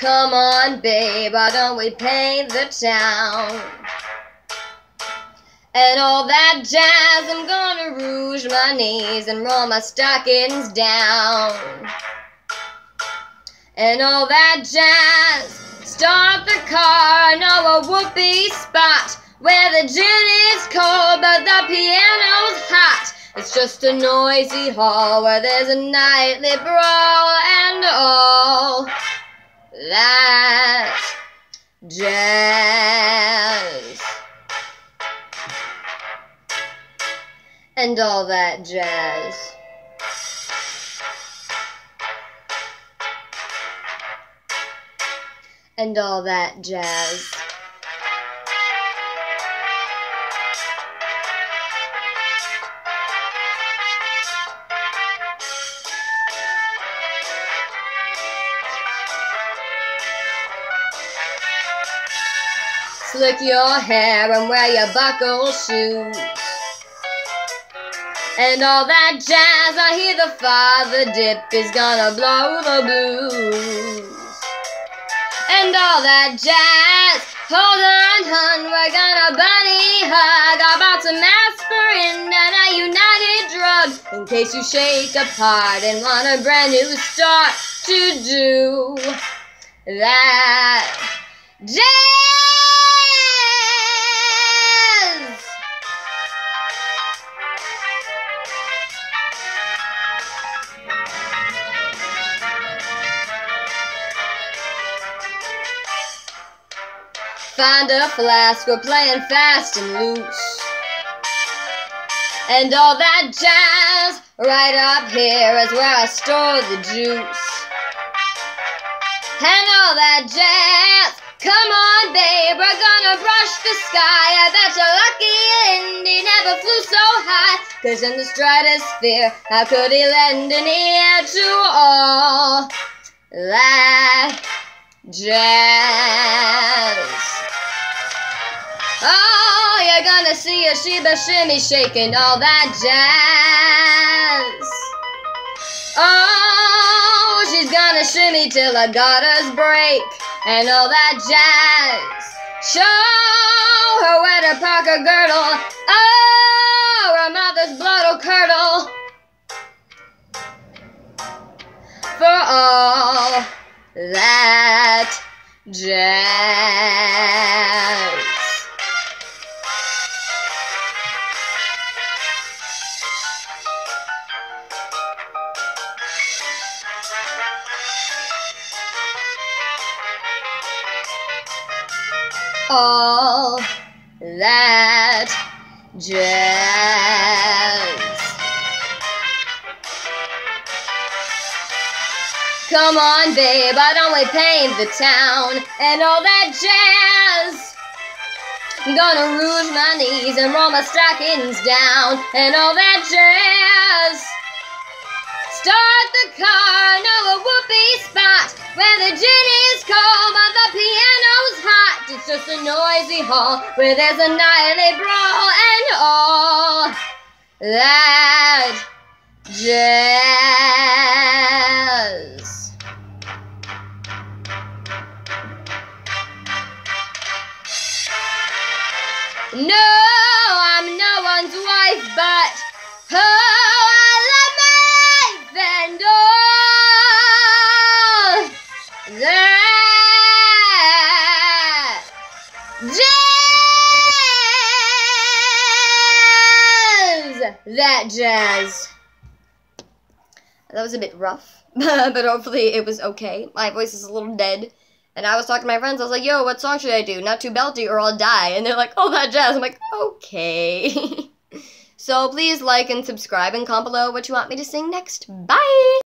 Come on, babe, why don't we paint the town? And all that jazz, I'm gonna rouge my knees and roll my stockings down. And all that jazz, start the car, know a whoopee spot where the gin is cold but the piano's hot. It's just a noisy hall where there's a nightly brawl and all that jazz. And all that jazz. And all that jazz. Slick your hair and wear your buckle shoes. And all that jazz, I hear the father dip is gonna blow the blues. And all that jazz, hold on, hun, we're gonna bunny hug. I bought some aspirin and a United drug in case you shake apart and want a brand new start to do that Find a flask, we're playing fast and loose. And all that jazz, right up here is where I store the juice. And all that jazz, come on babe, we're gonna brush the sky. I bet you're lucky Lindy never flew so high. Cause in the stratosphere, how could he lend an ear to all that jazz? Oh, you're gonna see a Sheba shimmy shaking all that jazz. Oh, she's gonna shimmy till her gutters break and all that jazz. Show her where to park her girdle. Oh, her mother's blood will curdle. For all that jazz. All that jazz. Come on, babe, don't we paint the town and all that jazz? I'm gonna rouge my knees and roll my stockings down and all that jazz. Start the car, know hall where there's a nightly brawl and all that jazz. No, That jazz. That was a bit rough, but hopefully it was okay. My voice is a little dead. And I was talking to my friends. I was like, yo, what song should I do? Not too belty or I'll die. And they're like, oh, that jazz. I'm like, okay. so please like and subscribe and comment below what you want me to sing next. Bye!